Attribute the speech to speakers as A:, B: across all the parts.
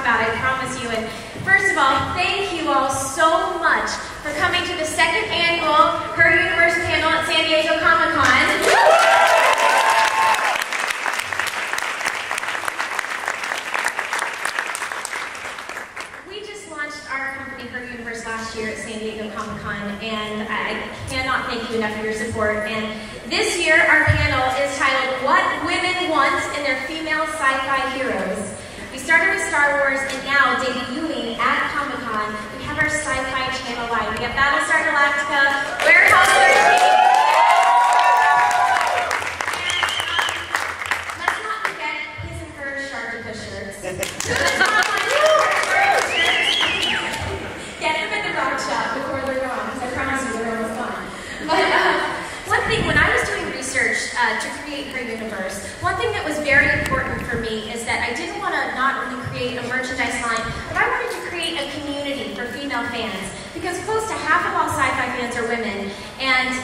A: about, I promise you. And first of all, thank you all so much for coming to the second annual Her Universe panel at San Diego Comic Con. We just launched our company, Her Universe, last year at San Diego Comic Con, and I cannot thank you enough for your support. And this year, our panel is titled What Women Want in Their Female Sci-Fi Heroes. We started with Star Wars, and now debuting at Comic Con, we have our Sci-Fi Channel line. We have Battlestar Galactica, Warehouse 13. And, um, let's not forget his and her Sharpika shirts. Get them at the rock shop before they're gone, because I promise you they're almost gone. But uh, one thing, when I was doing research uh, to create her universe, one thing that was very important for me is that I didn't want to not only create a merchandise line, but I wanted to create a community for female fans. Because close to half of all sci-fi fans are women, and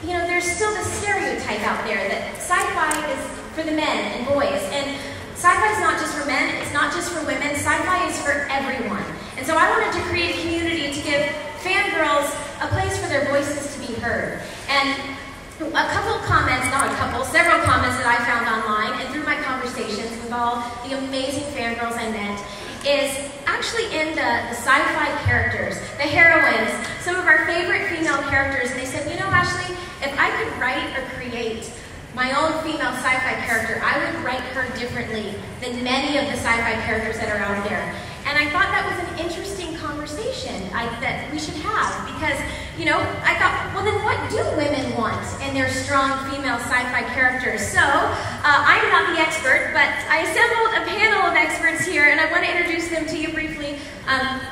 A: you know, there's still this stereotype out there that sci-fi is for the men and boys, and sci-fi is not just for men, it's not just for women, sci-fi is for everyone. And so I wanted to create a community to give fangirls a place for their voices to be heard. And a couple comments, not a couple, several comments that I found online and through my conversations with all the amazing fangirls I met is actually in the, the sci-fi characters, the heroines, some of our favorite female characters, and they said, you know, Ashley, if I could write or create my own female sci-fi character, I would write her differently than many of the sci-fi characters that are out there. And I thought that was an interesting conversation I, that we should have because, you know, I thought, well, then what do women want in their strong female sci-fi characters? So, uh, I'm not the expert, but I assembled a panel of experts here, and I want to introduce them to you briefly. Um,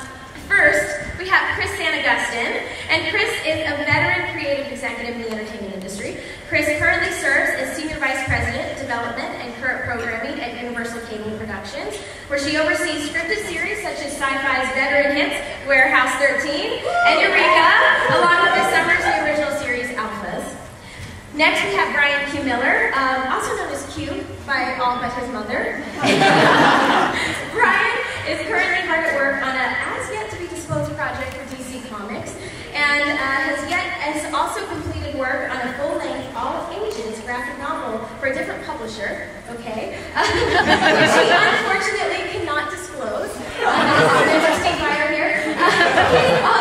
A: First, we have Chris Sanagustin, and Chris is a veteran creative executive in the entertainment industry. Chris currently serves as Senior Vice President, Development and Current Programming at Universal Cable Productions, where she oversees scripted series such as Sci-Fi's veteran hits, Warehouse 13, and Eureka, along with this summer's new original series, Alphas. Next, we have Bryan Q. Miller, um, also known as Q by all but his mother. Bryan is currently hard at work on an as yet to be disclosed project for DC Comics, and uh, has yet has also completed work on a full-length, graphic novel for a different publisher. Okay, which he unfortunately cannot disclose. Uh, an interesting buyer here. he's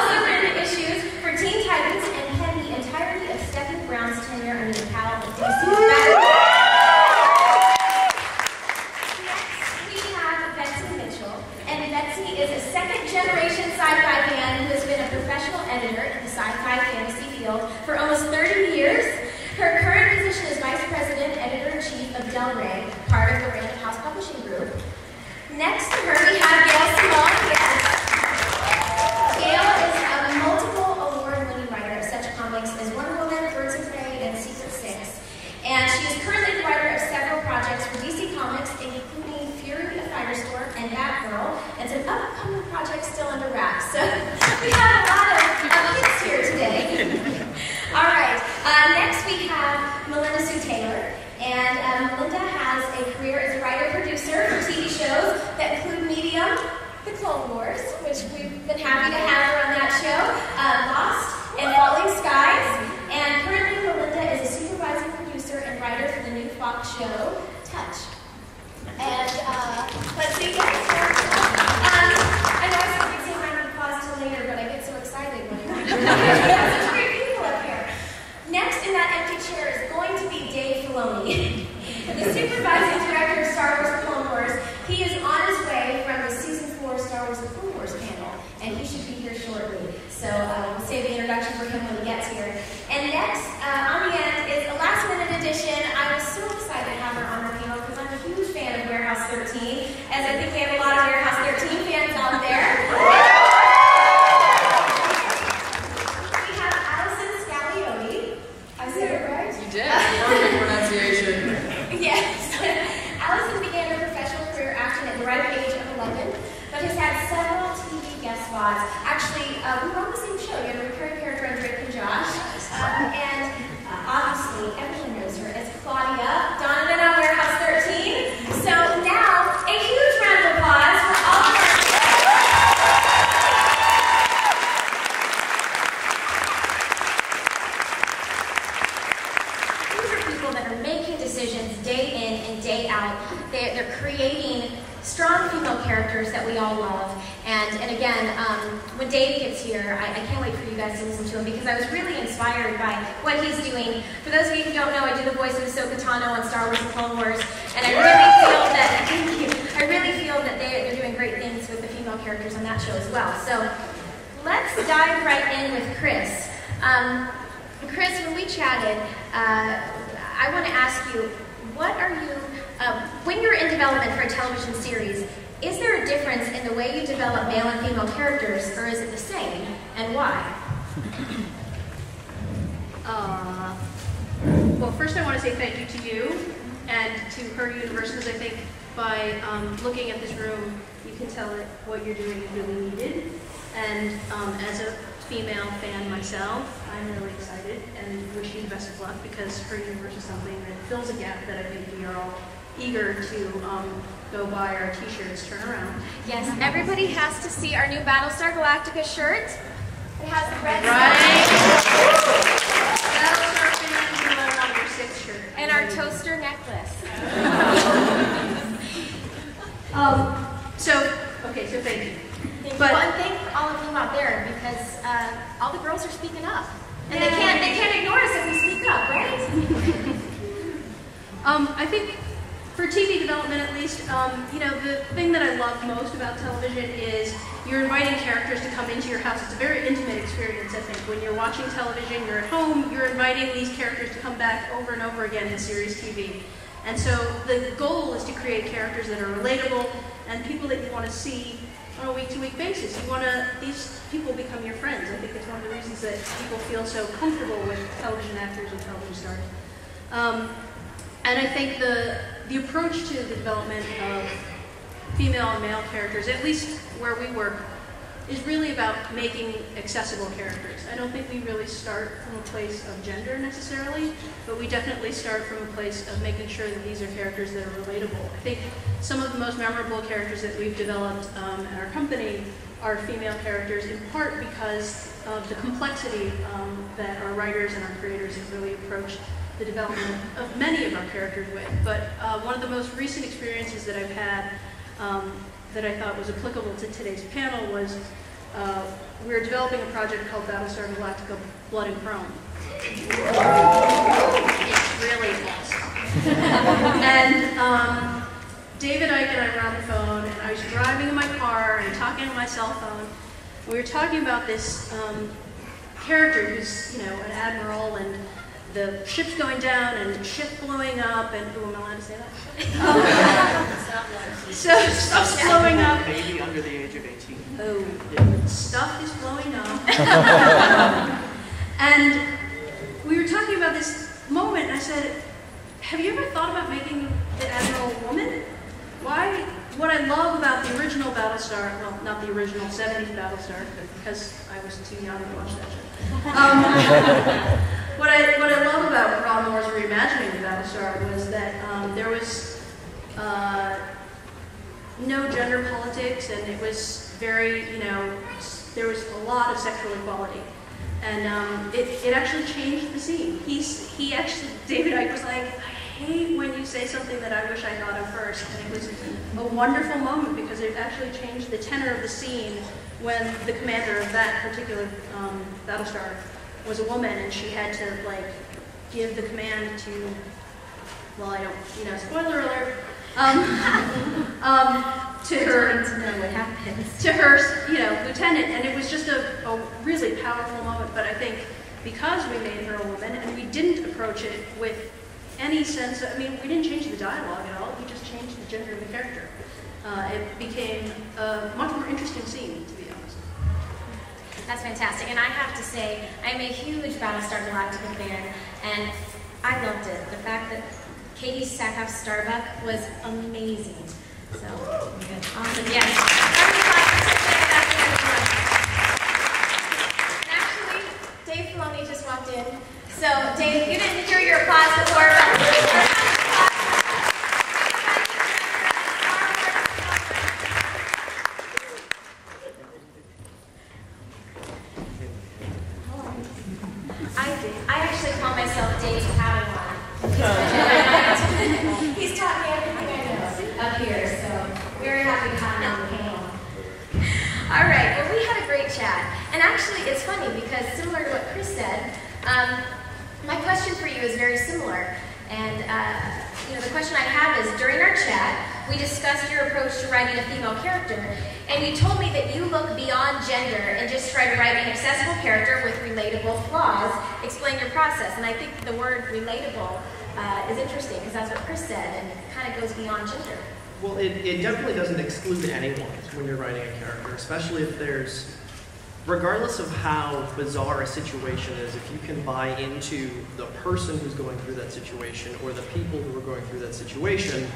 A: develop male and female characters, or is it the same, and why?
B: Uh, well, first I want to say thank you to you and to Her Universe, because I think by um, looking at this room, you can tell that what you're doing is really needed. And um, as a female fan myself, I'm really excited and wish you the best of luck because Her Universe is something that fills a gap that I think we are all eager to um, go buy our t-shirts, turn around.
A: Yes, everybody has to see our new Battlestar Galactica shirt. It has the red
B: right. Battlestar fans number six shirt.
A: And our toaster necklace.
B: um, so, okay, so thank you.
A: Thank but, you. And thank all of you out there because uh, all the girls are speaking up. And they can't, they can't ignore us if we speak up, right?
B: um, I think for TV development at least, um, you know, the thing that I love most about television is you're inviting characters to come into your house. It's a very intimate experience, I think. When you're watching television, you're at home, you're inviting these characters to come back over and over again in series TV. And so the goal is to create characters that are relatable and people that you want to see on a week-to-week basis. You want to, these people become your friends. I think it's one of the reasons that people feel so comfortable with television actors and television stars. Um, and I think the the approach to the development of female and male characters, at least where we work, is really about making accessible characters. I don't think we really start from a place of gender necessarily, but we definitely start from a place of making sure that these are characters that are relatable. I think some of the most memorable characters that we've developed um, at our company are female characters in part because of the complexity um, that our writers and our creators have really approached the development of many of our characters with. But uh, one of the most recent experiences that I've had um, that I thought was applicable to today's panel was uh, we were developing a project called Battlestar Galactica Blood and Chrome. It's really awesome. and um, David Eick and I were on the phone, and I was driving in my car and talking on my cell phone. We were talking about this um, character who's, you know, an admiral and the ship's going down and the ship blowing up and who am I allowed to say that? so stuff's blowing up.
C: Maybe under the age of 18.
B: Oh, yeah. stuff is blowing up. and we were talking about this moment and I said, have you ever thought about making the Admiral a woman? Why? What I love about the original Battlestar, well, not the original 70s Battlestar, because I was too young to watch that show. Um, what I what I love about Ron Moore's reimagining of Battlestar was that um, there was uh, no gender politics, and it was very you know there was a lot of sexual equality, and um, it it actually changed the scene. He's he actually David Eick was like. I hate when you say something that I wish I thought of first. And it was a wonderful moment because it actually changed the tenor of the scene when the commander of that particular um, Battlestar was a woman and she had to like give the command to, well, I don't, you know, spoiler alert, um, um, to her,
A: to know what happens.
B: to her, you know, lieutenant, and it was just a, a really powerful moment. But I think because we made her a woman and we didn't approach it with any sense, of, I mean, we didn't change the dialogue at all. We just changed the gender of the character. Uh, it became a much more interesting scene, to be
A: that's fantastic. And I have to say, I'm a huge Battlestar Galactica fan, and I loved it. The fact that Katee Sackhoff Starbuck was amazing. So, awesome. Yes. Actually, Dave Filoni just walked in. So, Dave, you didn't hear your applause before. He's taught me everything I know up here, so very happy to have him on the panel. All right, well, we had a great chat. And actually, it's funny because similar to what Chris said, um, my question for you is very similar. And uh, you know, the question I have is during our chat, we discussed your approach to writing a female character, and you told me that you look beyond gender and just try to write an accessible character with relatable flaws. Explain your process. And I think the word relatable uh, is interesting because that's what Chris said, and it kind of goes beyond gender.
C: Well, it, it definitely doesn't exclude anyone when you're writing a character, especially if there's, regardless of how bizarre a situation is, if you can buy into the person who's going through that situation or the people who are going through that situation,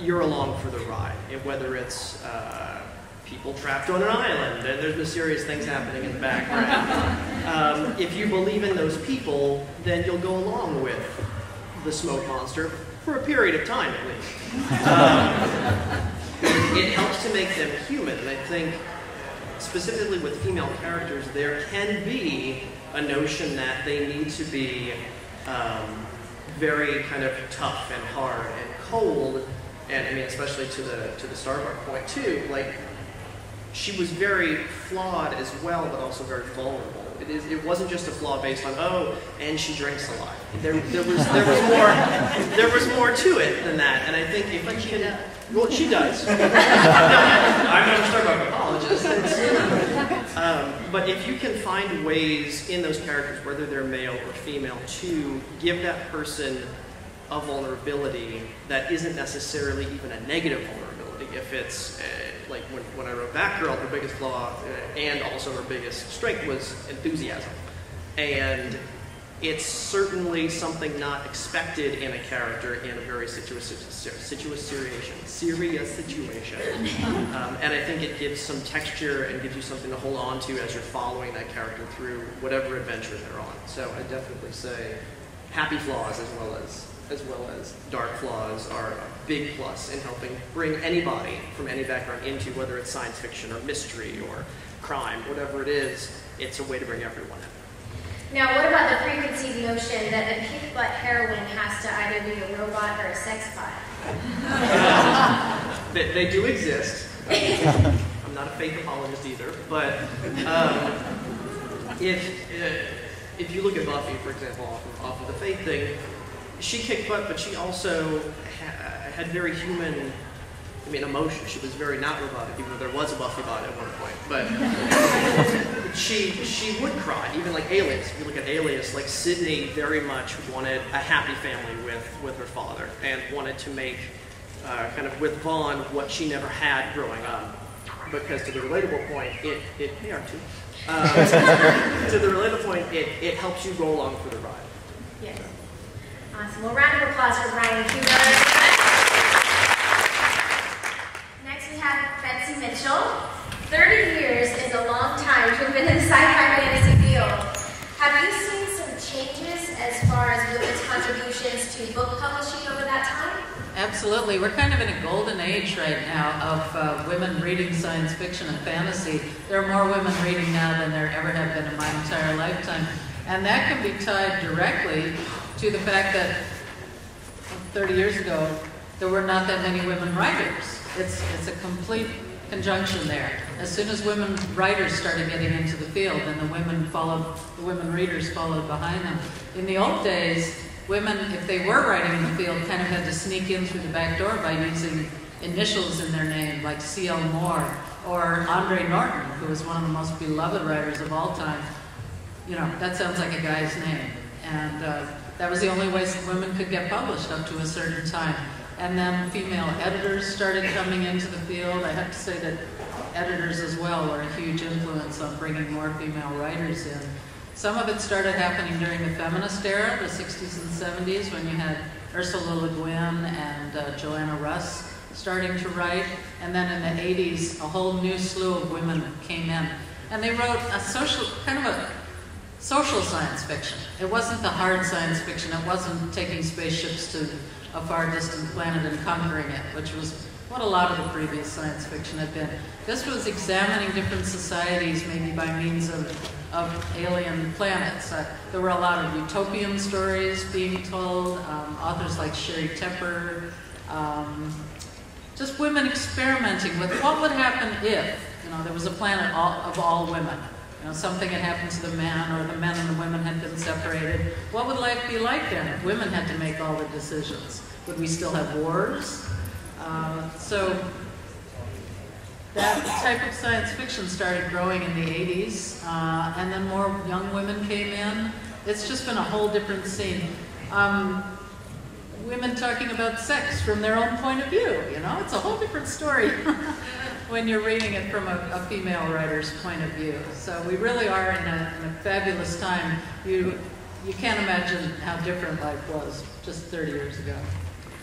C: you're along for the ride. And whether it's uh, people trapped on an island and there's mysterious things happening in the background, um, if you believe in those people, then you'll go along with the smoke monster for a period of time at least. Um, it helps to make them human. And I think specifically with female characters, there can be a notion that they need to be um, very kind of tough and hard and cold, and I mean especially to the to the Starbuck point too. Like she was very flawed as well, but also very vulnerable. It, is, it wasn't just a flaw based on oh, and she drinks a lot. There, there was there was more there was more to it than that. And I think if you can, well, she does. no, I'm not a Starbucks apologist. Um, but if you can find ways in those characters, whether they're male or female, to give that person a vulnerability that isn't necessarily even a negative vulnerability. If it's uh, like when, when I wrote Batgirl, her biggest flaw uh, and also her biggest strength was enthusiasm. And it's certainly something not expected in a character in a very situation, serious situation. Um, and I think it gives some texture and gives you something to hold on to as you're following that character through whatever adventure they're on. So I definitely say happy flaws as well as as well as dark flaws are a big plus in helping bring anybody from any background into whether it's science fiction or mystery or crime, whatever it is, it's a way to bring everyone in.
A: Now, what about the preconceived notion that the pink butt heroine has to either be a robot or a sex bot?
C: they, they, do exist. I'm not a Faith apologist either, but um, if uh, if you look at Buffy, for example, off of, off of the faith thing, she kicked butt, but she also ha had very human, I mean, emotion. She was very not robotic, even though there was a Buffy bot at one point. But she she would cry, even like Alias. If you look at Alias, like Sydney very much wanted a happy family with with her father and wanted to make uh, kind of with Vaughn what she never had growing up. Because to the relatable point, it it hey R2. Uh, to the relatable point, it it helps you roll along for the ride.
A: Yes. Awesome. Well, round of applause for Bryan Kuber. Next we have Betsy Mitchell. 30 years is a long time to have been in the sci-fi fantasy field. Have you seen some changes as far as women's contributions to book publishing over that time?
D: Absolutely. We're kind of in a golden age right now of uh, women reading science fiction and fantasy. There are more women reading now than there ever have been in my entire lifetime. And that can be tied directly to the fact that 30 years ago, there were not that many women writers. It's, it's a complete conjunction there. As soon as women writers started getting into the field, then the women followed, the women readers followed behind them. In the old days, women, if they were writing in the field, kind of had to sneak in through the back door by using initials in their name, like C.L. Moore or Andre Norton, who was one of the most beloved writers of all time. You know, that sounds like a guy's name. And uh, that was the only way women could get published up to a certain time. And then female editors started coming into the field. I have to say that editors as well were a huge influence on bringing more female writers in. Some of it started happening during the feminist era, the 60s and 70s, when you had Ursula Le Guin and uh, Joanna Russ starting to write. And then in the 80s, a whole new slew of women came in. And they wrote a social, kind of a social science fiction. It wasn't the hard science fiction. It wasn't taking spaceships to a far distant planet and conquering it, which was what a lot of the previous science fiction had been. This was examining different societies, maybe by means of, of alien planets. Uh, there were a lot of utopian stories being told, um, authors like Sheri Tepper, um, just women experimenting with what would happen if you know, there was a planet all, of all women. You know, something had happened to the man, or the men and the women had been separated. What would life be like then if women had to make all the decisions? Would we still have wars? Uh, so that type of science fiction started growing in the 80s, uh, and then more young women came in. It's just been a whole different scene. Um, women talking about sex from their own point of view, you know? It's a whole different story when you're reading it from a, a, female writer's point of view. So we really are in a, in a fabulous time. You, you can't imagine how different life was just 30 years ago.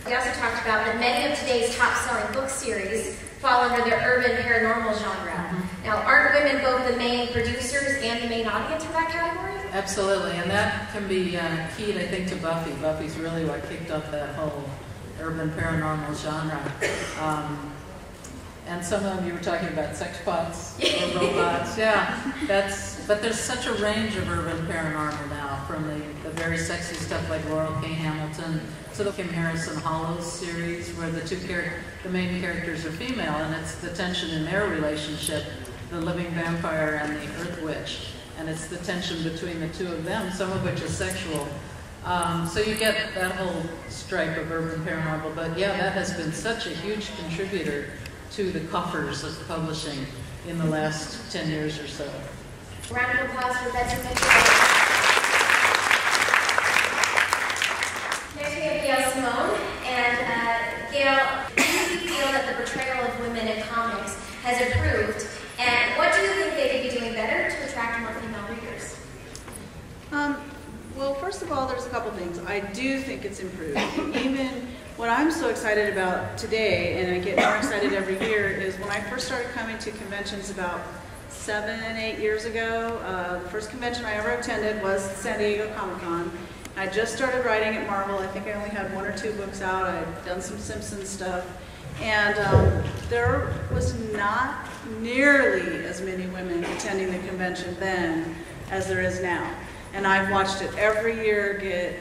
A: We also talked about that many of today's top-selling book series fall under the urban paranormal genre. Mm-hmm. Now, aren't women both the main producers and the main audience for that category?
D: Absolutely, and that can be uh, keyed, I think, to Buffy. Buffy's really what kicked up that whole urban paranormal genre. Um, and some of them you were talking about sex bots or robots. Yeah, that's. But there's such a range of urban paranormal now, from the, the very sexy stuff like Laurell K. Hamilton to the Kim Harrison Hollows series, where the two char- the main characters are female, and it's the tension in their relationship, the living vampire and the Earth Witch, and it's the tension between the two of them, some of which is sexual. Um, so you get that whole stripe of urban paranormal. But yeah, that has been such a huge contributor to the coffers of publishing in the last 10 years or so.
A: Round of applause for Betsy Mitchell. Next we have Gail Simone. And uh, Gail, do you feel that the portrayal of women in comics has improved? And what do you think they could be doing better to attract more female readers?
E: Um, well, first of all, there's a couple things. I do think it's improved. Even what I'm so excited about today, and I get more excited every year, is when I first started coming to conventions about seven, eight years ago. Uh, the first convention I ever attended was San Diego Comic Con. I just started writing at Marvel. I think I only had one or two books out. I'd done some Simpsons stuff. And um, there was not nearly as many women attending the convention then as there is now. And I've watched it every year get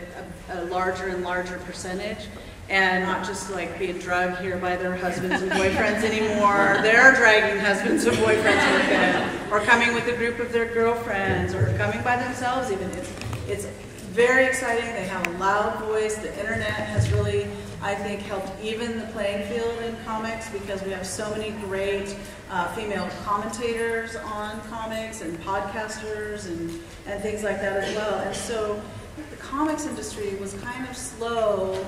E: a, a larger and larger percentage and not just like being drugged here by their husbands and boyfriends anymore. They're dragging husbands and boyfriends with them, or coming with a group of their girlfriends, or coming by themselves even. It's, it's very exciting. They have a loud voice. The internet has really, I think, helped even the playing field in comics because we have so many great uh, female commentators on comics and podcasters and, and things like that as well. And so the comics industry was kind of slow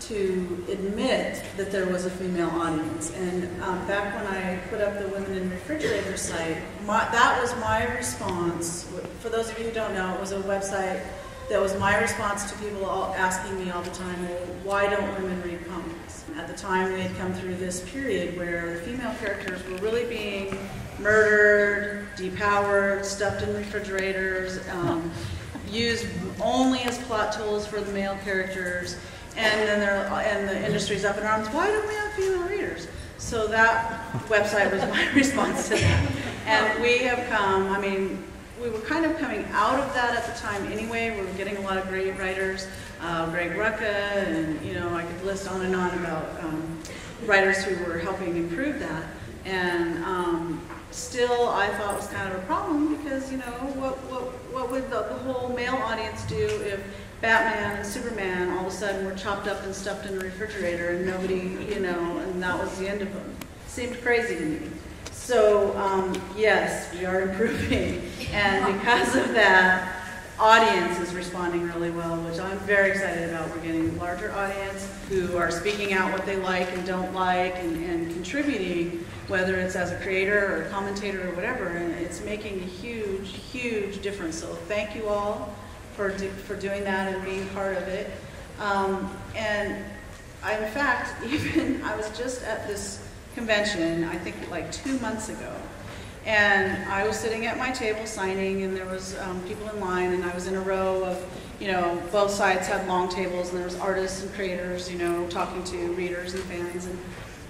E: to admit that there was a female audience. And um, back when I put up the Women in Refrigerators site, my, that was my response. For those of you who don't know, it was a website that was my response to people all asking me all the time, well, why don't women read comics? At the time, we had come through this period where the female characters were really being murdered, depowered, stuffed in refrigerators, um, used only as plot tools for the male characters and then they're and the industry's up in arms. Why don't we have female readers? So that website was my response to that. And we have come. I mean, we were kind of coming out of that at the time anyway. We were getting a lot of great writers, uh, Greg Rucka, and you know I could list on and on about um, writers who were helping improve that. And um, still, I thought was kind of a problem because you know what what what would the, the whole male audience do if Batman and Superman all of a sudden were chopped up and stuffed in a refrigerator and nobody, you know, and that was the end of them. Seemed crazy to me. So, um, yes, we are improving. And because of that, audience is responding really well, which I'm very excited about. We're getting a larger audience who are speaking out what they like and don't like and, and contributing, whether it's as a creator or a commentator or whatever, and it's making a huge, huge difference. So thank you all for, do, for doing that and being part of it. Um, and I, in fact, even I was just at this convention, I think like two months ago, and I was sitting at my table signing, and there was um, people in line, and I was in a row of, you know, both sides had long tables, and there was artists and creators, you know, talking to readers and fans, and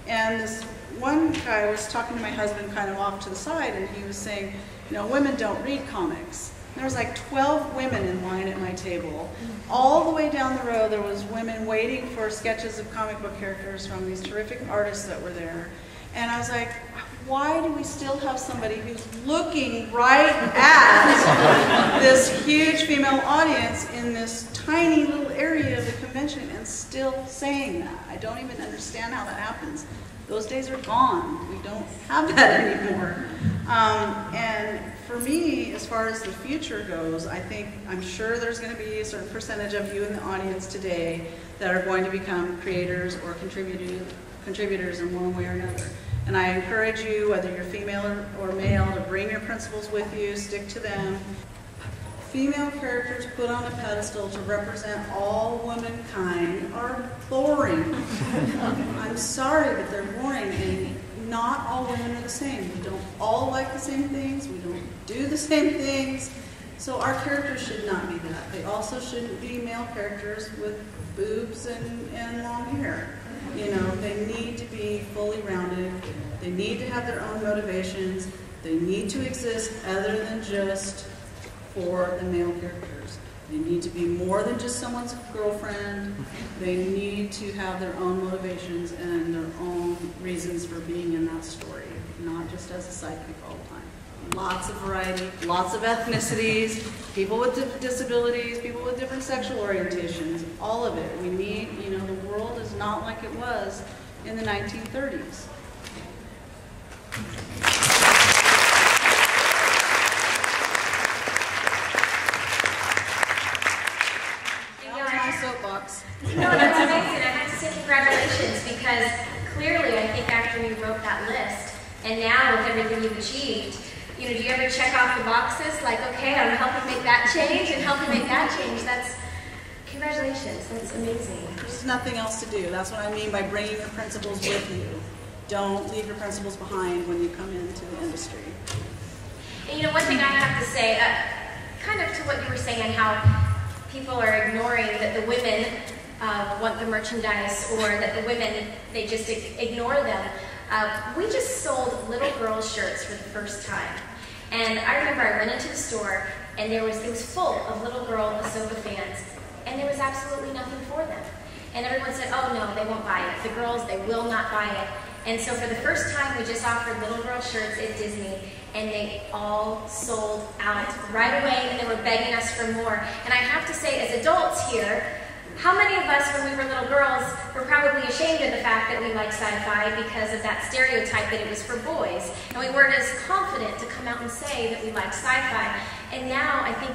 E: and this one guy was talking to my husband kind of off to the side, and he was saying, you know, women don't read comics. There was like 12 women in line at my table. All the way down the row, there was women waiting for sketches of comic book characters from these terrific artists that were there. And I was like, why do we still have somebody who's looking right at this huge female audience in this tiny little area of the convention and still saying that? I don't even understand how that happens. Those days are gone. We don't have that anymore. Um, and for me, as far as the future goes, I think I'm sure there's going to be a certain percentage of you in the audience today that are going to become creators or contributors, contributors in one way or another. And I encourage you, whether you're female or, or male, to bring your principles with you, stick to them. Female characters put on a pedestal to represent all womankind are boring. I'm sorry, but they're boring, and not all women are the same. We don't all like the same things, we don't do the same things. So our characters should not be that. They also shouldn't be male characters with boobs and, and long hair. You know, they need to be fully rounded. They need to have their own motivations. They need to exist other than just for the male characters. They need to be more than just someone's girlfriend. They need to have their own motivations and their own reasons for being in that story, not just as a sidekick all the time. Lots of variety, lots of ethnicities, people with disabilities, people with different sexual orientations, all of it. We need, you know, the world is not like it was in the 1930s. soapbox.
A: No, that's amazing. I have to say congratulations because clearly I think after you wrote that list and now with everything you've achieved, you know, do you ever check off the boxes like, okay, I'm helping make that change and helping make that change? That's, congratulations. That's amazing.
E: There's nothing else to do. That's what I mean by bringing your principles with you. Don't leave your principles behind when you come into the industry.
A: And you know, one thing I have to say, uh, kind of to what you were saying and how people are ignoring that the women uh, want the merchandise or that the women, they just ignore them. Uh, we just sold little girls shirts for the first time. And I remember I went into the store and there was, it was full of little girl Ahsoka fans and there was absolutely nothing for them. And everyone said, oh no, they won't buy it. The girls, they will not buy it. And so for the first time, we just offered little girl shirts at Disney and they all sold out right away and they were begging us for more. And I have to say, as adults here, how many of us, when we were little girls, were probably ashamed of the fact that we liked sci-fi because of that stereotype that it was for boys? And we weren't as confident to come out and say that we liked sci-fi. And now, I think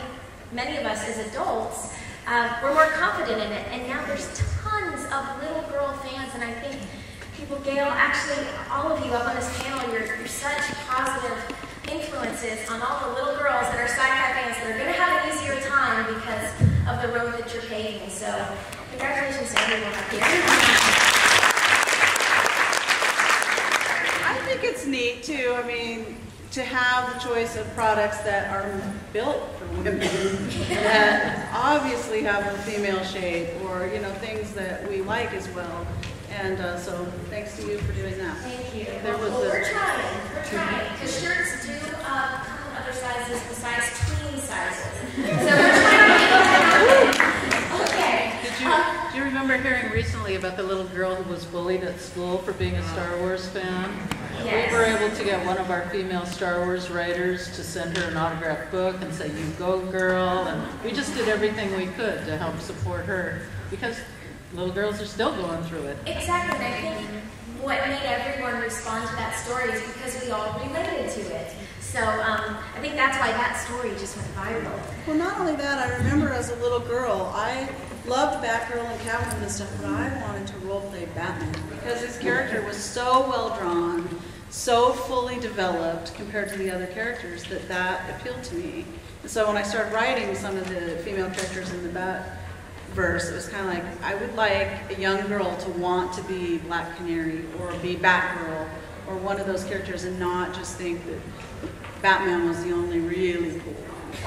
A: many of us as adults, uh, we're more confident in it. And now there's tons of little girl fans, and I think people, Gail, actually, all of you up on this panel, you're, you're such positive influences on all the little girls that are sci-fi fans that are going to have an easier time because of the road that you're paving. So congratulations to everyone up here.
E: I think it's neat too. I mean, to have the choice of products that are built for women that obviously have a female shape or you know things that we like as well. And uh, so thanks to you for doing that.
A: Thank you. There was well, we're trying. We're trying. Because shirts do uh, come in other sizes besides tween sizes. So we're trying. okay.
D: Did you, uh, do you remember hearing recently about the little girl who was bullied at school for being a Star Wars fan?
A: Yes.
D: We were able to get one of our female Star Wars writers to send her an autographed book and say, you go girl. And we just did everything we could to help support her because little girls are still going through it.
A: Exactly. And I think what made everyone respond to that story is because we all related to it. So um, I think that's why that story just went viral.
E: Well, not only that, I remember as a little girl, I loved Batgirl and Catwoman and stuff, but I wanted to roleplay Batman because his mm-hmm. character was so well drawn, so fully developed compared to the other characters that that appealed to me. And so when I started writing some of the female characters in the Bat verse, it was kind of like, I would like a young girl to want to be Black Canary or be Batgirl or one of those characters and not just think that Batman was the only really cool.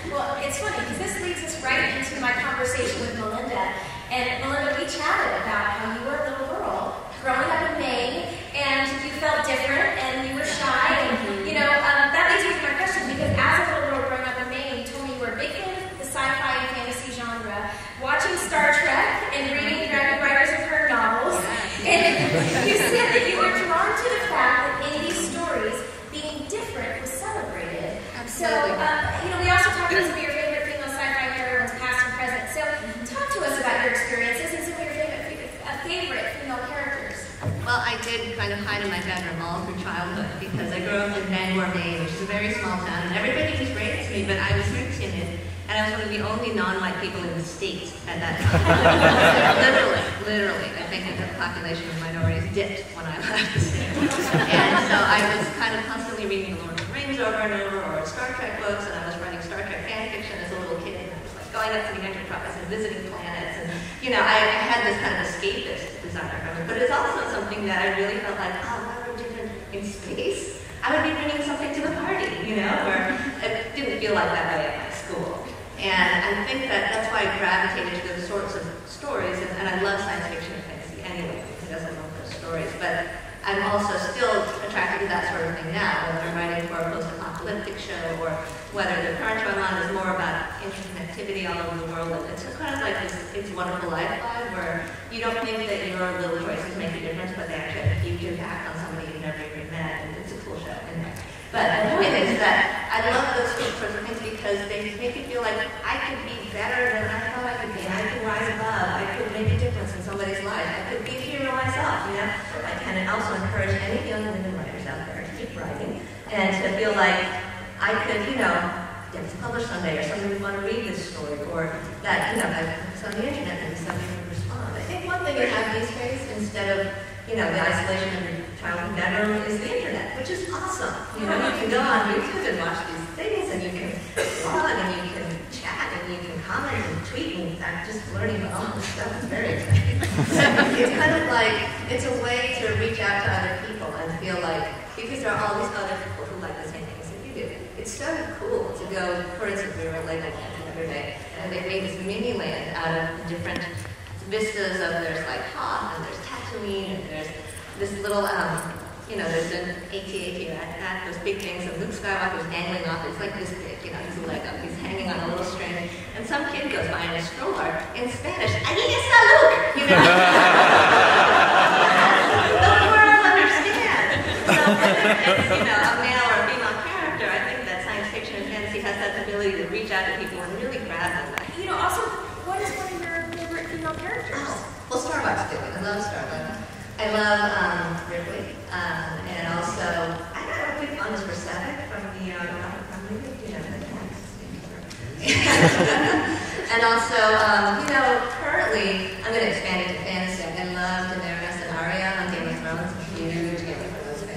A: Well, it's funny because this leads us right into my conversation with Melinda. And Melinda, we chatted about how you were a little girl growing up in Maine and you felt different and you were shy. And, you know, um, that leads me to my question because as a little girl growing up in Maine, you told me you were a big fan of the sci-fi and fantasy genre watching Star Trek and reading Dragonriders of Pern novels. And you said that you were drawn to the fact that in these stories, So, uh, you know, we also talked about some of your favorite female sci-fi heroines, past and present. So, talk to us about your experiences and some of your favorite, uh, favorite female characters.
F: Well, I did kind of hide in my bedroom all through childhood because I grew up in Bangor, Maine, which is a very small town, and everybody was great to me, but I was very timid, and I was one of the only non-white people in the state at that time. literally, literally. I think that the population of minorities dipped when I left. And so I was kind of constantly reading The Lord Rings over and over, or Star Trek books, and I was writing Star Trek fan fiction as a little kid, and I was like oh, going up to the Enterprise and visiting planets, and you know, I, I had this kind of escapist desire from it, but it's also something that I really felt like, oh, if I were different in space, I would be bringing something to the party, you know, where it didn't feel like that way at my school. And I think that that's why I gravitated to those sorts of stories, and, and I love science fiction and fantasy anyway, because I love those stories, but I'm also still attracted to that sort of thing now, whether I'm writing for a post-apocalyptic show or whether the current show I'm is more about interconnectivity all over the world. And it's kind of like this It's Wonderful Life vibe where you don't think that your little choices make a difference, but they actually have a huge impact on somebody you've never even met, and it's a cool show. But the point is that I love those sorts of things because they make me feel like I could be better than I thought I could be. I could rise above. I could make a difference in somebody's life. I could be a hero myself, you know? I also encourage any young women writers out there to keep writing and to feel like I could, you know, get to publish someday or somebody would want to read this story or that, you know, if it's on the internet and somebody would respond. I think one thing you have these days instead of, you know, the isolation of your childhood bedroom is the internet, which is awesome. You know, you can go on YouTube and watch these things and you can blog and you can chat and you can comment and tweet and just learning about all this stuff. It's very exciting. It's kind of like, it's a way to reach out to other people and feel like, because there are all these other people who like the same things that you do. It's so cool to go, for instance, we were at Lego the other day, and they made this mini land out of different vistas of there's like Hoth and there's Tatooine and there's this little, um, you know, there's an AT-AT at, at those big things, and Luke Skywalker's dangling off. It's like this big, you know, he's a Lego. He's hanging on a little string, and some kid goes by in a stroller in Spanish. Ahí está Luke, you know. the world understand. So whether it's, you know, a male or a female character, I think that science fiction and fantasy has that ability to reach out to people and really grab them.
A: You know, also, what is one of your favorite female characters?
F: Oh, well, Starbucks too. I love Starbucks. I love um, Ripley, um, and also I know if we found this Persephone from the uh, from the you know the and also um, you know currently I'm going to expand it to fantasy. I love Daenerys and Arya on Game of Thrones. I'm huge Game of Thrones.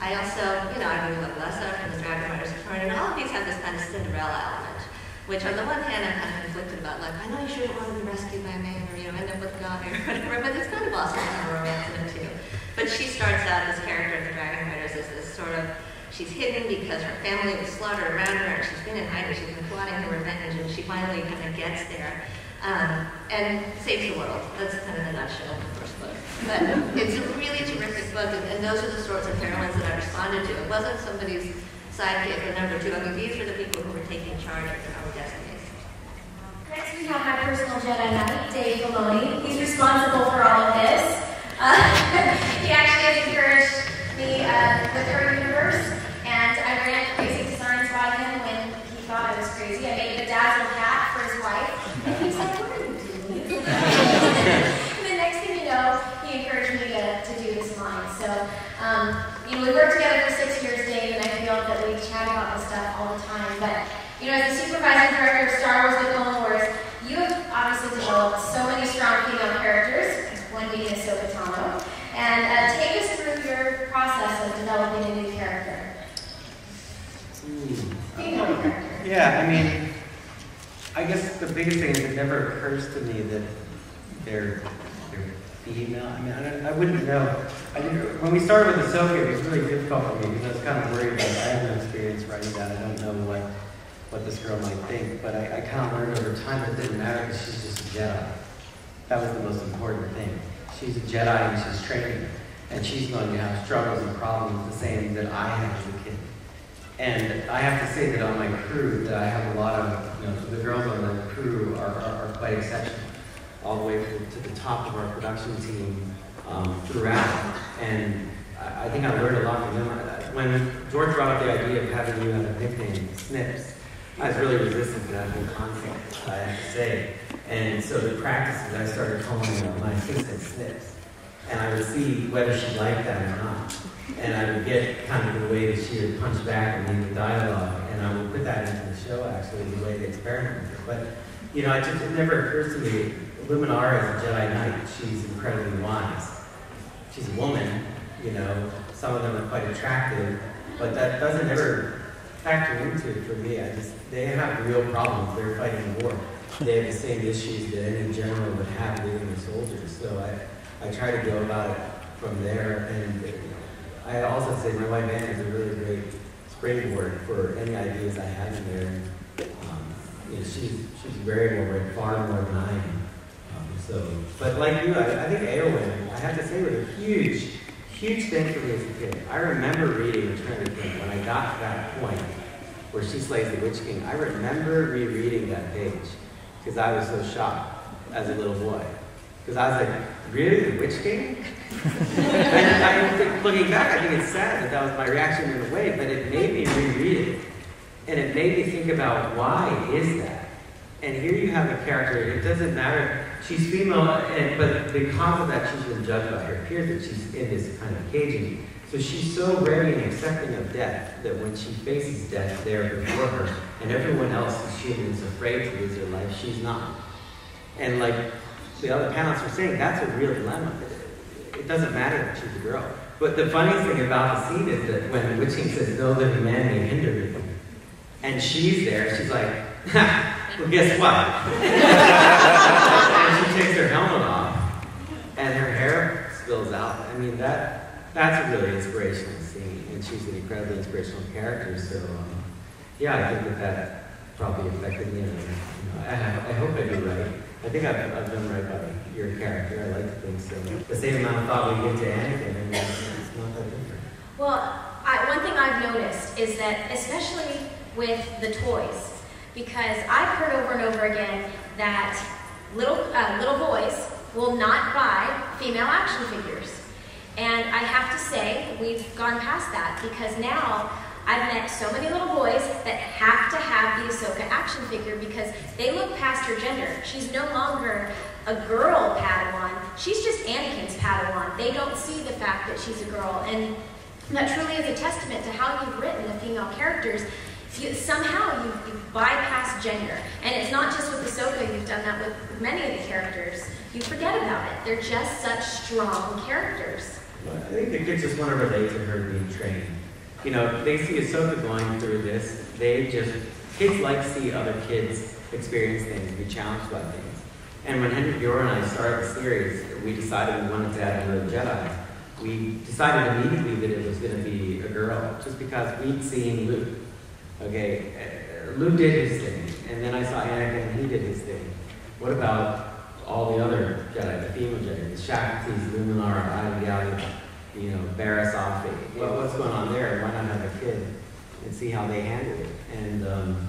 F: I also you know I really love Lessa from the Dragon Riders Return, and all of these have this kind of Cinderella element. Which on the one hand I'm kind of conflicted about, like, I know you shouldn't want to be rescued by a man or, you know, end up with God or whatever, but it's kind of awesome in it too. But she starts out, as this character in the Dragon Riders, as this sort of, she's hidden because her family was slaughtered around her, and she's been in hiding, she's been plotting her revenge, and she finally kind of gets there. Um, and saves the world. That's kind of the nutshell of the first book. But it's a really terrific book, and, and those are the sorts of heroines that I responded to. It wasn't somebody's sidekick or number two. I mean, these were the people who were taking charge of their own destinies.
A: Next, we have my personal Jedi Knight, Dave Filoni. He's responsible for all of this. Uh, he actually encouraged me uh, with her universe, and I ran crazy designs by him when he thought I was crazy. I made a bedazzled hat for his wife, and he's like, "What are you doing?" and the next thing you know, he encouraged me to, to do this line. So, um, you know, we worked together for six years, Dave, and I feel that we chat about this stuff all the time. But you know, as the supervising director of Star Wars: The Clone Wars, you have obviously developed so many strong female characters, one being Ahsoka Tano. And uh, take us through your process of developing a new character. Female character.
G: Yeah, I mean, I guess the biggest thing is it never occurs to me that they're, they're female. I mean, I, I wouldn't know. I didn't, when we started with Ahsoka, it was really difficult for me because I was kind of worried that I have no experience writing that. I don't know what, what this girl might think, but I, I kind of learned over time it didn't matter because she's just a Jedi. That was the most important thing. She's a Jedi and she's training, and she's going to have struggles and problems the same that I had as a kid. And I have to say that on my crew, that I have a lot of, you know, the girls on the crew are, are, are quite exceptional, all the way to, to the top of our production team um, throughout. And I, I think I learned a lot from them. When George brought up the idea of having you have a nickname, Snips, I was really resistant to that whole concept, I have to say. And so the practices, I started calling my assistant Snips. And I would see whether she liked that or not. And I would get kind of the way that she would punch back and lead the dialogue. And I would put that into the show, actually, the way they experiment with it. But, you know, it just it never occurs to me, Luminara is a Jedi Knight. She's incredibly wise. She's a woman, you know. Some of them are quite attractive. But that doesn't ever factor into it for me. I just, they have real problems. They're fighting a war. They have the same issues that any general would have leading the soldiers. So I, I try to go about it from there. And I also say my wife Anne is a really great springboard for any ideas I have in there. Um, you know, she's, she's very read, far more than I am. Um, so, but like you, I, I think Eowyn, I have to say, was a huge, huge thing for me as a kid. I remember reading Return the King when I got to that point where she slays the Witch King. I remember rereading that page because I was so shocked as a little boy. Because I was like, really, the Witch King? and I looking back, I think it's sad that that was my reaction in a way, but it made me reread it. And it made me think about why is that? And here you have a character, it doesn't matter, she's female, and, but because of that, she's been judged by her peers that she's in this kind of caging. So she's so ready and accepting of death that when she faces death there before her, and everyone else is human is afraid to lose their life, she's not. And like the other panelists were saying, that's a real dilemma. It doesn't matter that she's a girl. But the funniest thing about the scene is that when the Witch says, no living man may hinder me, and she's there, she's like, well, guess what? and she takes her helmet off, and her hair spills out. I mean, that that's a really inspirational scene, and she's an incredibly inspirational character. So, um, yeah, I think that that probably affected me. You know, I, I hope I do right. I think I've, I've done right by your character. I like to think so. The same amount of thought we give to Anakin, it's not that different.
A: Well, I, one thing I've noticed is that, especially with the toys, because I've heard over and over again that little uh, little boys will not buy female action figures. And I have to say, we've gone past that because now I've met so many little boys that have to have the Ahsoka action figure because they look past her gender. She's no longer a girl Padawan. She's just Anakin's Padawan. They don't see the fact that she's a girl. And that truly is a testament to how you've written the female characters. You, somehow you, you bypass gender. And it's not just with Ahsoka, you've done that with many of the characters. You forget about it. They're just such strong characters.
G: I think the kids just want to relate to her being trained. You know, they see Ahsoka going through this. They just, kids like see other kids experience things, be challenged by things. And when Henry Gilroy and I started the series, we decided we wanted to add another Jedi. We decided immediately that it was going to be a girl, just because we'd seen Luke. Okay, Luke did his thing, and then I saw Anakin, and he did his thing. What about all the other Jedi, the female Jedi, the Shaktis, Luminara, Iden you know, Barriss Offee. Well, what's going on there? Why not have a kid and see how they handle it? And um,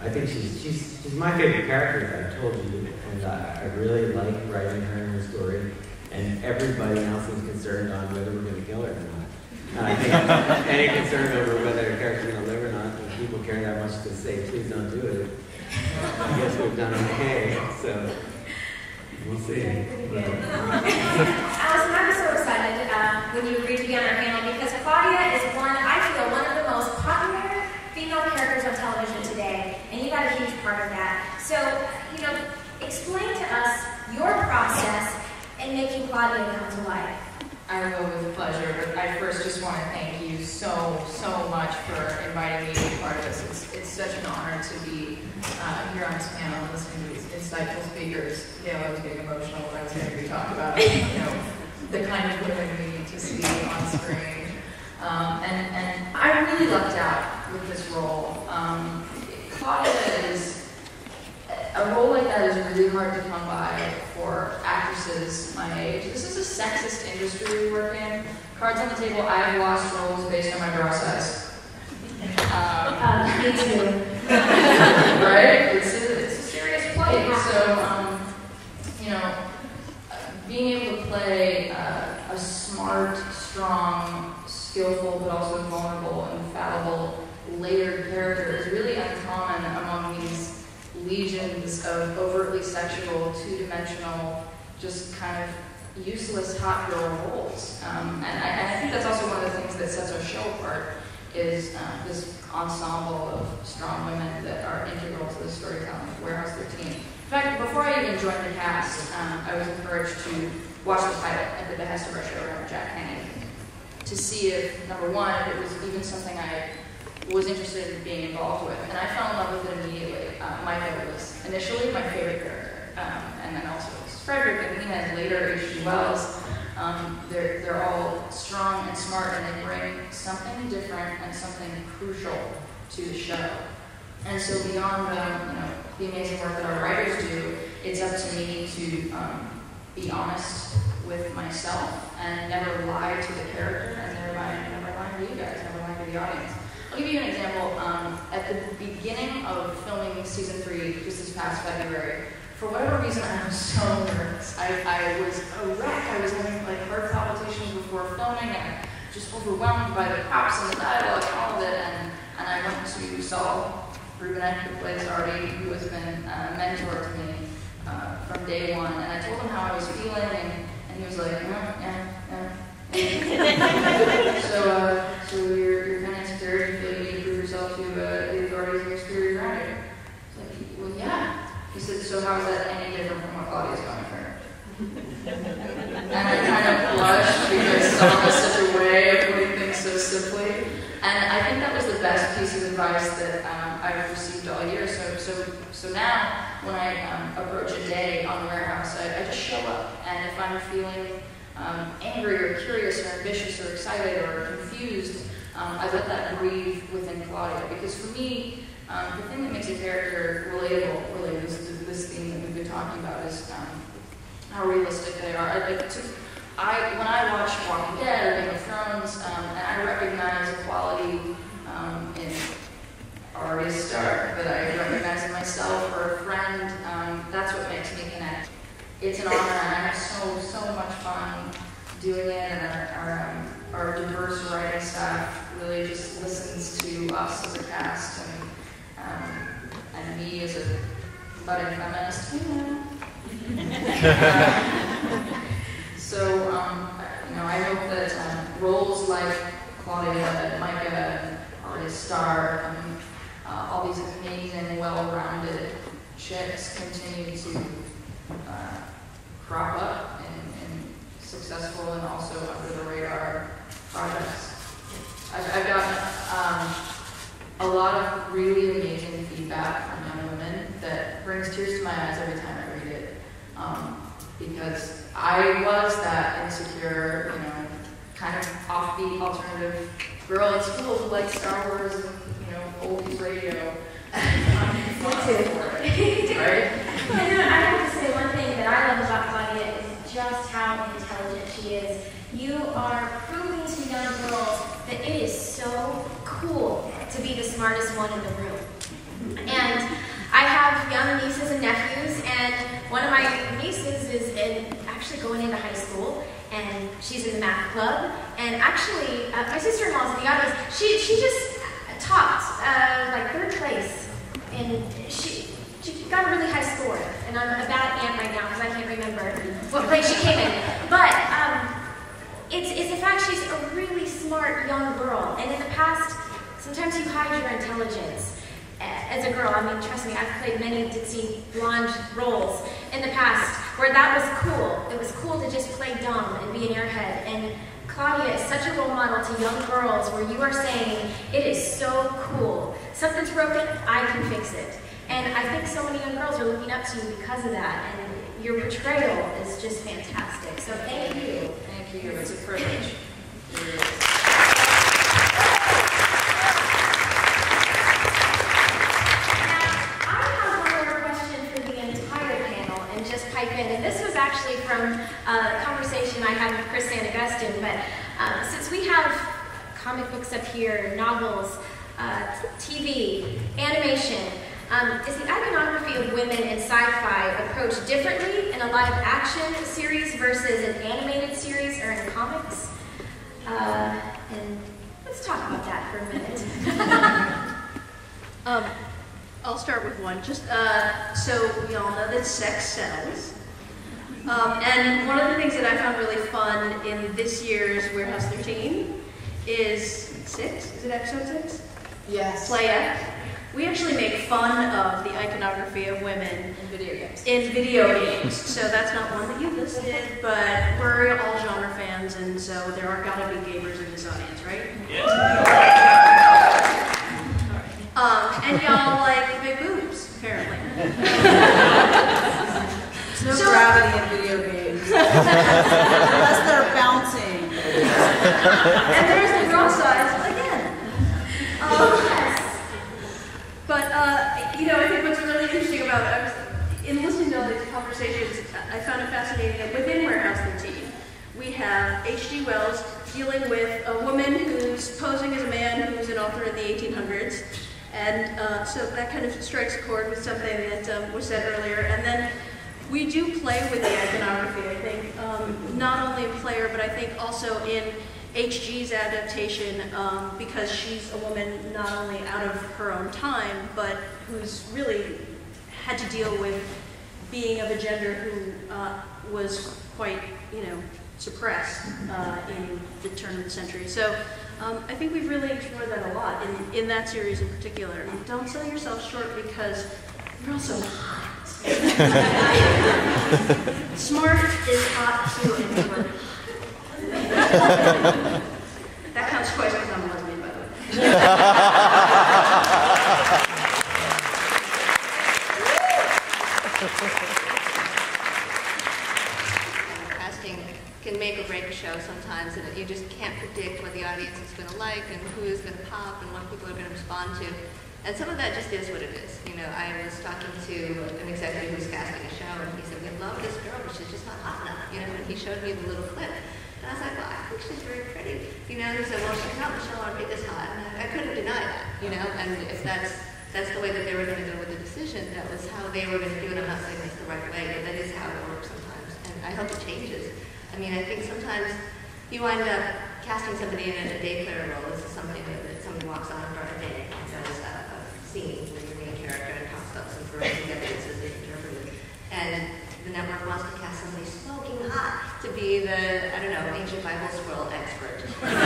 G: I think she's, she's, she's my favorite character, I told you, and I, I really like writing her and her story. And everybody else is concerned on whether we're going to kill her or not. And I think any concern over whether a character's going to live or not, when people care that much to say, please don't do it, I guess we've done okay. So we'll see.
A: Allison, I was so excited uh, when you agreed to be on our panel because Claudia is one, I feel, one of the most popular female characters on television today, and you got a huge part of that. So, you know, explain to us your process in making Claudia come to life.
H: I will with pleasure, but I first just want to thank you so, so much for inviting me to be part of this. It's, it's such an honor to be uh, here on this panel and listening to these insightful speakers. Gail, I was getting emotional when I was hearing you talk about, you know, the kind of women we need to see on screen. Um, and, and I really lucked out with this role. Um, Claudia is a role like that is really hard to come by for actresses my age. This is a sexist industry we work in. Cards on the table, I have lost roles based on my bra size. Um,
A: Uh, me too.
H: right? It's a, it's a serious play. So, um, you know, being able to play uh, a smart, strong, skillful, but also vulnerable and fallible, layered character is really uncommon among these legions of overtly sexual, two-dimensional, just kind of useless hot girl roles. Um, and, I, and I think that's also one of the things that sets our show apart is uh, this ensemble of strong women that are integral to the storytelling of Warehouse 13. In fact, before I even joined the cast, um, I was encouraged to watch the pilot at the behest of our showrunner, Jack Kenny, to see if, number one, if it was even something I was interested in being involved with. And I fell in love with it immediately. Uh, Myka was initially my favorite character, um, and then also Frederick and Leena and later H.G. Wells. Um, they're, they're all strong and smart, and they bring something different and something crucial to the show. And so beyond um, you know, the amazing work that our writers do, it's up to me to um, be honest with myself and never lie to the character and lie, never lie to you guys, never lie to the audience. I'll give you an example. Um, at the beginning of filming season three, just this past February, for whatever reason, I was so nervous. I, I was a wreck. I was having like heart palpitations before filming and just overwhelmed by the props and the dialogue and all of it. And, and I went to Saul Rubinek, who plays Artie, who has been a mentor to me uh, from day one. And I told him how I was feeling, and, and he was like, yeah, yeah, yeah. so, uh, so you're, you're kind of insecure, you feel you prove yourself to uh, the authorities in your superior grounding. Like, well, yeah. He said, so how is that any different from what Claudia's going through? and I kind of blushed because someone has such a way of putting things so simply. And I think that was the best piece of advice that um, I've received all year. So, so, so now when I um, approach a day on the warehouse, I, I, just show up. And if I'm feeling um, angry or curious or ambitious or excited or confused, um, I let that breathe within Claudia. Because for me, um, the thing that makes a character relatable really to this theme that we've been talking about, is um, how realistic they are. I, like to, I, when I watch Walking Dead or Game of Thrones, um, and I recognize a quality um, in Arya Stark that I recognize in myself or a friend, um, that's what makes me connect. It's an honor, and I have so, so much fun doing it, and our, our, our diverse writing staff really just listens to us as a cast and um, and me as a budding feminist. so, um, you know, I hope that um, roles like Claudia and Myka and and uh, all these amazing, well-rounded chicks continue to uh, crop up and, in, successful and also under the radar projects. I've, I've gotten um, a lot of really amazing feedback from young women that brings tears to my eyes every time I read it. Um, because I was that insecure, you know, kind of offbeat alternative girl in school who liked Star Wars and, you know, oldies radio. Me
A: too. right? I have to say one thing that I love about Claudia is just how intelligent she is. You are proving to young girls that it is so cool to be the smartest one in the room. And I have young nieces and nephews, and one of my nieces is in, actually going into high school, and she's in the math club. And actually, uh, my sister-in-law's in the audience. She she just topped uh, like third place, and she she got a really high score. And I'm a bad aunt right now because I can't remember what place she came in. But um, it's it's the fact she's a really smart young girl, and in the past Sometimes you hide your intelligence. Eh, as a girl, I mean, trust me, I've played many ditzy blonde roles in the past where that was cool. It was cool to just play dumb and be an airhead. And Claudia is such a role model to young girls where you are saying, it is so cool. Something's broken, I can fix it. And I think so many young girls are looking up to you because of that. And your portrayal is just fantastic. So thank you.
H: You. It's a privilege. It really is.
A: And just pipe in, and this was actually from a conversation I had with Chris St. Augustine, but uh, since we have comic books up here, novels, uh, TV, animation, um, is the iconography of women in sci-fi approached differently in a live action series versus an animated series or in comics? Uh, and Let's talk about that for a minute.
B: Um, I'll start with one. Just uh, so we all know that sex sells. Um, and one of the things that I found really fun in this year's Warehouse 13 is six. Is it episode six?
H: Yes.
B: Play Act. We actually make fun of the iconography of women
H: In video games.
B: in video games. So that's not one that you listed, but we're all genre fans, and so there are gotta be gamers in this audience, right? Um, and y'all like big boobs, apparently.
E: There's no
B: So-
E: gravity in video games. Unless they're bouncing.
B: and there's the girl size again. Um, but uh, you know, I think what's really interesting about it, I was in listening to all these conversations, I found it fascinating that within Warehouse 13, we have H.G. Wells dealing with a woman who's posing as a man who's an author in the 1800s. And uh, so that kind of strikes a chord with something that um, was said earlier. And then we do play with the iconography, I think, um, not only in player, but I think also in HG's adaptation, um, because she's a woman not only out of her own time, but who's really had to deal with being of a gender who uh, was quite, you know, suppressed uh, in the turn of the century. So um, I think we've really explored that a lot in, in that series in particular. Don't sell yourself short because you're also hot. Smart is hot too, and that counts twice because I'm lesbian, by the way.
F: Casting can make or break a show sometimes, and you just can't predict what the audience is going to like and who is going to pop and what people are going to respond to. And some of that just is what it is. You know, I was talking to an executive who's casting a show, and he said, "We love this girl, but she's just not hot enough." You know, and he showed me the little clip, and I was like, "Well, I think she's very pretty." You know, and he said, "Well, she's not Michelle Rodriguez hot," and I, I couldn't deny that. You know, and if that's that's the way that they were going to go with the decision, that was how they were going to do it. I'm not saying that's the right way, but that is how it works sometimes, and I hope it changes. I mean, I think sometimes you wind up casting somebody in a day player role. This is something that, somebody walks on for a day and does a, oh, a scene with your main character and talks about some forensic evidence as they interpret it. And the network wants to cast somebody smoking hot to be the, I don't know, ancient Bible scroll expert. Nothing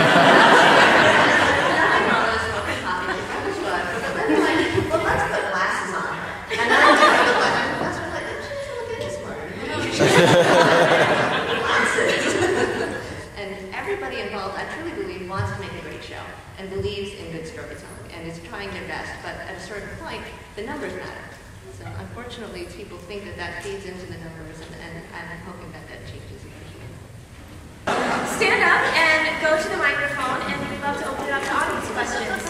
F: wrong with smoking hot ancient Bible scroll expert, but then like, well, let's put glasses on. And then I'm just like, that's what like, she doesn't look smarter. And everybody involved, I truly believe, wants to make a great show and believes in good storytelling and is trying their best. But at a certain point, the numbers matter. So unfortunately, people think that that feeds into the numbers, and, and I'm hoping that that changes eventually.
A: Stand up and go to the microphone, and we'd love to open it up to audience questions.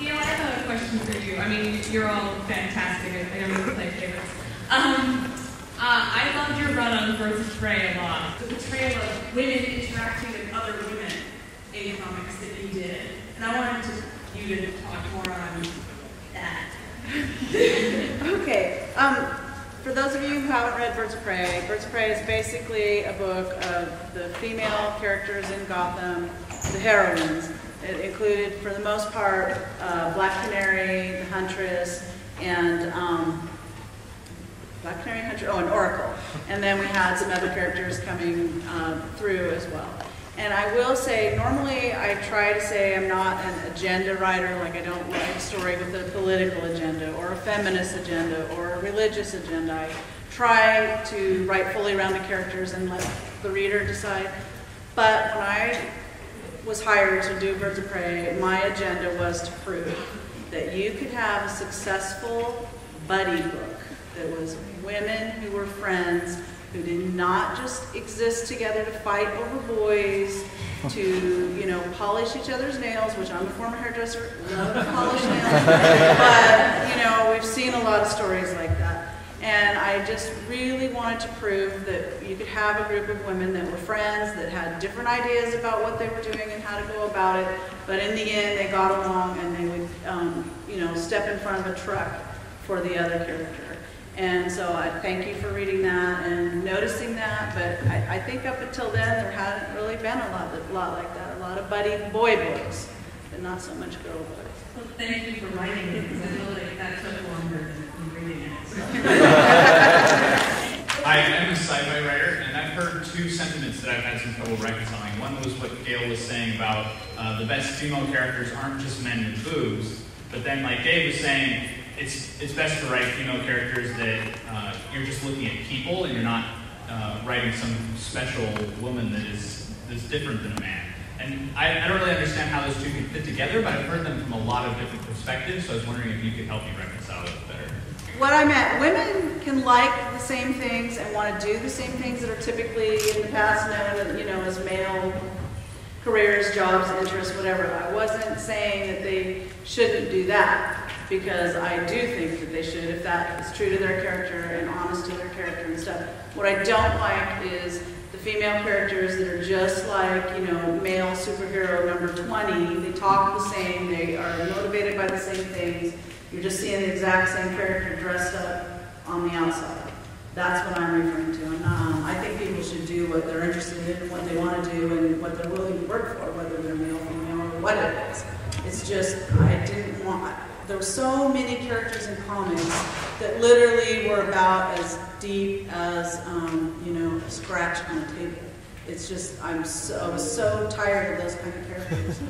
I: Gail, I have a question for you. I mean, you're all fantastic. I I know you play favorites. Um, uh, I loved your run on Birds of Prey a lot. The portrayal of women interacting with other women in comics that you did. And I wanted to, you to talk more on that.
E: Okay, um, for those of you who haven't read Birds of Prey, Birds of Prey is basically a book of the female characters in Gotham, the heroines. It included, for the most part, uh, Black Canary, the Huntress, and um, Black Canary, Huntress, oh, and Oracle. And then we had some other characters coming um, through as well. And I will say, normally I try to say I'm not an agenda writer, like I don't write a story with a political agenda or a feminist agenda or a religious agenda. I try to write fully around the characters and let the reader decide. But when I was hired to do Birds of Prey, my agenda was to prove that you could have a successful buddy book that was women who were friends, who did not just exist together to fight over boys, to, you know, polish each other's nails, which I'm a former hairdresser, love to polish nails. But, you know, we've seen a lot of stories like that. And I just really wanted to prove that you could have a group of women that were friends, that had different ideas about what they were doing and how to go about it, but in the end, they got along and they would, um, you know, step in front of a truck for the other character. And so I thank you for reading that and noticing that, but I, I think up until then, there hadn't really been a lot, a lot like that. A lot of buddy boy books, but not so much girl books.
I: Well, thank you for writing it, because I feel like that took longer than reading it. so.
J: Hi, I'm a sci-fi writer, and I've heard two sentiments that I've had some trouble reconciling. One was what Gail was saying about uh, the best female characters aren't just men with boobs, but then, like Dave was saying, it's it's best to write female characters that uh, you're just looking at people, and you're not uh, writing some special woman that is that's different than a man. And I, I don't really understand how those two can fit together, but I've heard them from a lot of different perspectives. So I was wondering if you could help me reconcile better.
E: What I meant, women can like the same things and want to do the same things that are typically in the past known, you know, as male careers, jobs, interests, whatever. I wasn't saying that they shouldn't do that because I do think that they should if that is true to their character and honest to their character and stuff. What I don't like is the female characters that are just like, you know, male superhero number 20. They talk the same, they are motivated by the same things. You're just seeing the exact same character dressed up on the outside. That's what I'm referring to. And um, I think people should do what they're interested in, what they want to do, and what they're willing to work for, whether they're male, female, or what it is. It's just, I didn't want, there were so many characters in comics that literally were about as deep as, um, you know, a scratch on a table. It's just, I'm so, I was so tired of those kind of characters.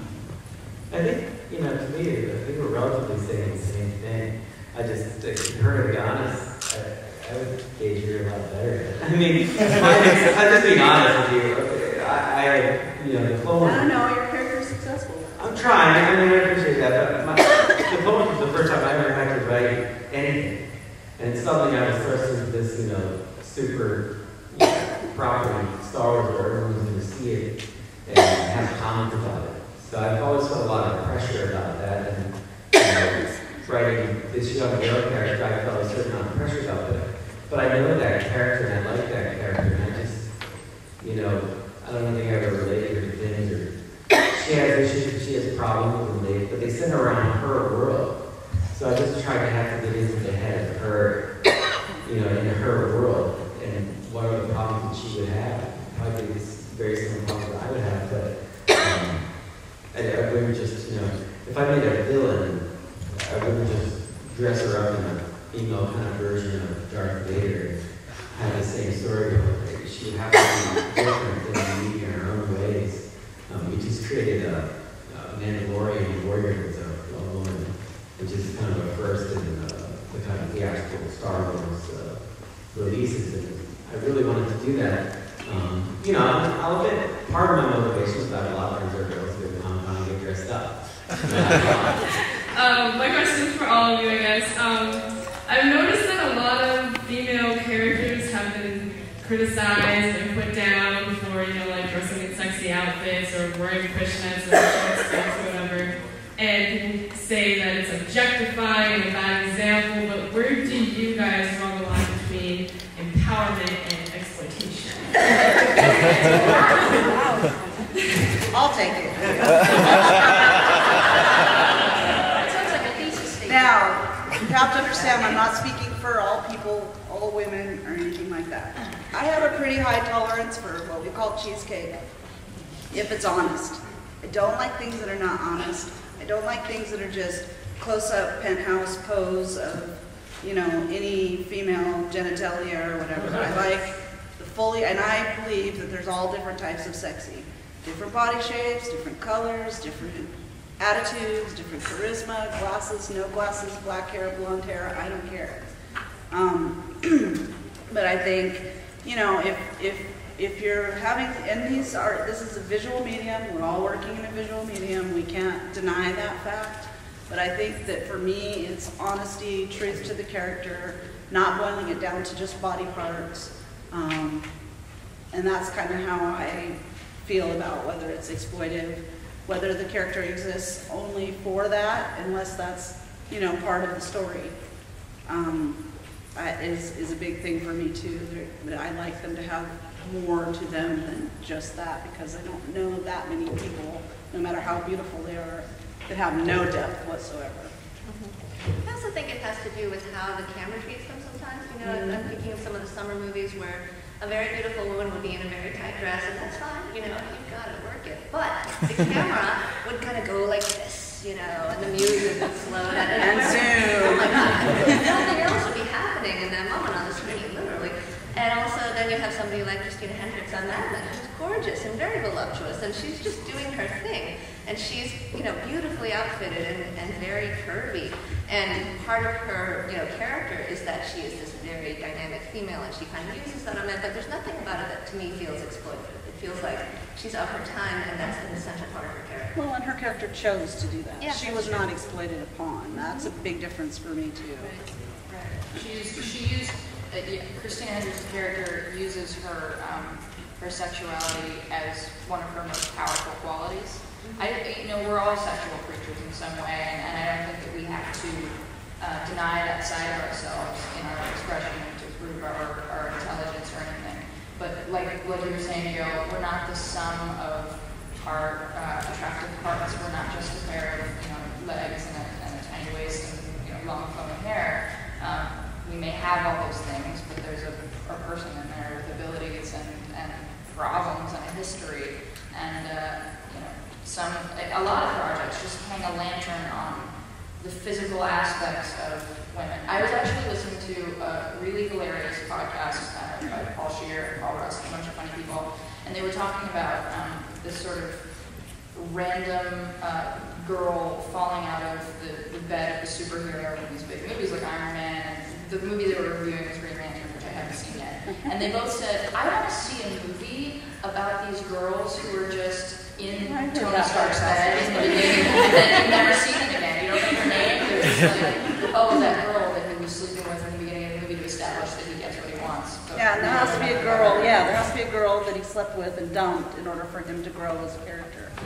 G: I think, you know, to me, I think we're relatively saying the same thing. I just, to her, to be honest, I, I would gauge her a lot better. I mean, I'm just being honest with you. I, I you know, the
E: I don't know, your character's successful.
G: I'm trying. I mean, I appreciate that. But my, the Clone Wars the first time I ever had to write anything, and something I was thrust into this, you know, super you know, property, Star Wars, where everyone's going to see it and have comments about it. So I've always felt a lot of pressure about that, and you know, writing this young girl character, I felt a certain amount of pressure about it. But I know that character, and I like that character, and I just, you know, I don't think I ever related her to things, or she has issues, she has problems, and they, but they center around her world. So I just tried to have to get into the head of her, you know, into her world, and what are the problems that she would have. Probably this very similar problems that I would have, but um, I, I wouldn't just, you know, if I made a villain, I wouldn't just dress her up in a female kind of version of Darth Vader and have the same story. She would have to be different than me in her own ways. Um, we just created a, a Mandalorian warrior who's a, a woman, which is kind of a first in uh, the kind of theatrical Star Wars uh, releases. And I really wanted to do that. Um, you know, I'll, I'll admit, part of my motivation is that a lot of times our girls go to Comic Con and get dressed up.
I: Um, my question is for all of you, I guess. Um, I've noticed that a lot of female characters have been criticized and put down for, you know, like dressing in sexy outfits or wearing fishnets or short skirts or whatever. And people say that it's objectifying and a bad example, but where do you guys draw the line between empowerment and exploitation?
E: I'll take it.
A: That sounds like a thesis statement.
E: Now, you have to understand, I'm not speaking for all people, all women, or anything like that. I have a pretty high tolerance for what we call cheesecake, if it's honest. I don't like things that are not honest. I don't like things that are just close-up penthouse pose of, you know, any female genitalia or whatever. I like the fully, and I believe that there's all different types of sexy. Different body shapes, different colors, different attitudes, different charisma, glasses, no glasses, black hair, blonde hair, I don't care. Um, but I think, you know, if, if, if you're having, and these are, this is a visual medium, we're all working in a visual medium, we can't deny that fact. But I think that for me, it's honesty, truth to the character, not boiling it down to just body parts. Um, and that's kind of how I feel about whether it's exploitive, whether the character exists only for that, unless that's, you know, part of the story. Um, I- is, is a big thing for me too. There- But I like them to have more to them than just that, because I don't know that many people, no matter how beautiful they are, that have no depth whatsoever. Mm-hmm.
F: I also think it has to do with how the camera treats them sometimes. You know, I'm- I'm mm-hmm. thinking of some of the summer movies where a very beautiful woman would be in a very tight dress, and that's fine, you know, you've got to work it. But the camera would kind of go like this, you know, and the music would slow down.
E: And zoom.
F: Oh my God, nothing else would be happening in that moment on the screen, literally. And also, then you have somebody like Christina Hendricks on Mad Men, who's gorgeous and very voluptuous, and she's just doing her thing. And she's, you know, beautifully outfitted and, and very curvy. And part of her, you know, character is that she is this very dynamic female, and she kind of uses that on men. But there's nothing about it that to me feels exploitative. It feels like she's of her time, and that's an essential part of her character.
E: Well, and her character chose to do that.
F: Yeah,
E: She was
F: true.
E: not exploited upon. That's a big difference for me too. Right.
H: She used, she used, yeah, Christina Hendricks' character uses her, um, her sexuality as one of her most powerful qualities. I, you know, we're all sexual creatures in some way, and, and I don't think that we have to uh, deny that side of ourselves in our expression to prove our, our intelligence or anything. But like, what you were saying, Joe, we're not the sum of our uh, attractive parts. We're not just a pair of, you know, legs and a, and a tiny waist and, you know, long flowing hair. Um, we may have all those things, but there's a, a person in there with abilities and, and problems and a history. And, uh, you know, some, a lot of projects just hang a lantern on the physical aspects of women. I was actually listening to a really hilarious podcast uh, by Paul Scheer and Paul Rust, a bunch of funny people, and they were talking about um, this sort of random uh, girl falling out of the, the bed of a superhero in these big movies like Iron Man, the movie they were reviewing was Green Lantern, which I haven't seen yet. And they both said, I want to see a movie about these girls who are just in Tony Stark's bed in the beginning, and then you've never seen it again. You don't know her name. They're just like, oh, that girl that he was sleeping with in the beginning of the movie to establish that he gets what he wants. But
E: Yeah, and there has to be a girl, yeah, there has to be a girl that he slept with and dumped in order for him to grow as a character.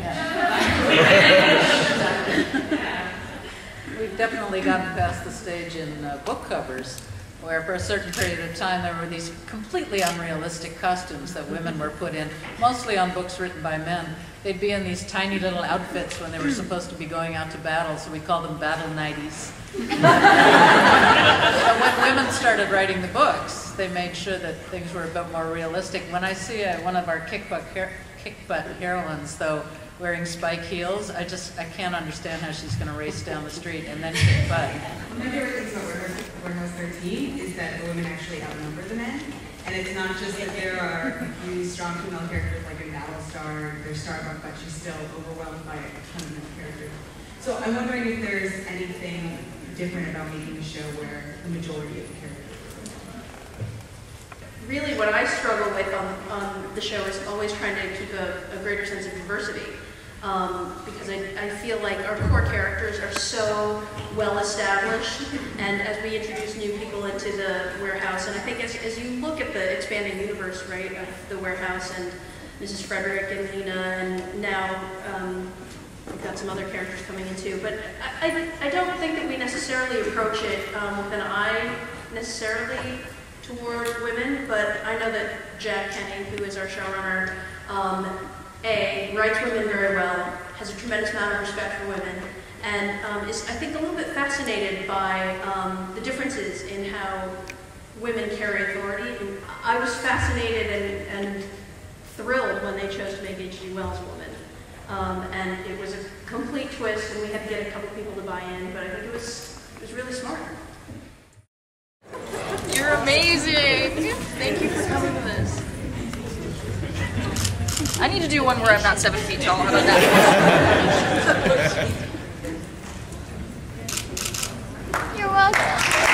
D: We've definitely gotten past the stage in uh, book covers where for a certain period of time there were these completely unrealistic costumes that women were put in, mostly on books written by men. They'd be in these tiny little outfits when they were supposed to be going out to battle, so we called them battle nighties. so when women started writing the books, they made sure that things were a bit more realistic. When I see uh, one of our kick butt, her- kick butt heroines, though, wearing spike heels, I just I can't understand how she's going to race down the street and then kick butt.
K: One of the favorite things about Warehouse, Warehouse 13 is that the women actually outnumber the men. And it's not just that there are really strong female characters like in Battlestar, there's Starbuck, but she's still overwhelmed by a ton of male characters. So I'm wondering if there's anything different about making a show where the majority of the characters are women.
B: really what I struggle with on, on the show is always trying to keep a, a greater sense of diversity. Um, because I, I feel like our core characters are so well established, and as we introduce new people into the warehouse, and I think as, as you look at the expanding universe, right, of the warehouse and Mrs. Frederick and Leena, and now um, we've got some other characters coming in too, but I, I, I don't think that we necessarily approach it um, with an eye necessarily toward women, but I know that Jack Kenny, who is our showrunner, um, A, writes women very well, has a tremendous amount of respect for women, and um, is, I think, a little bit fascinated by um, the differences in how women carry authority. And I was fascinated and, and thrilled when they chose to make H.G. Wells a woman. Um, and it was a complete twist, and we had to get a couple people to buy in, but I think it was, it was really smart.
H: You're amazing. Thank you for coming to this. I need to do one where I'm not seven feet tall. How about that?
L: You're welcome.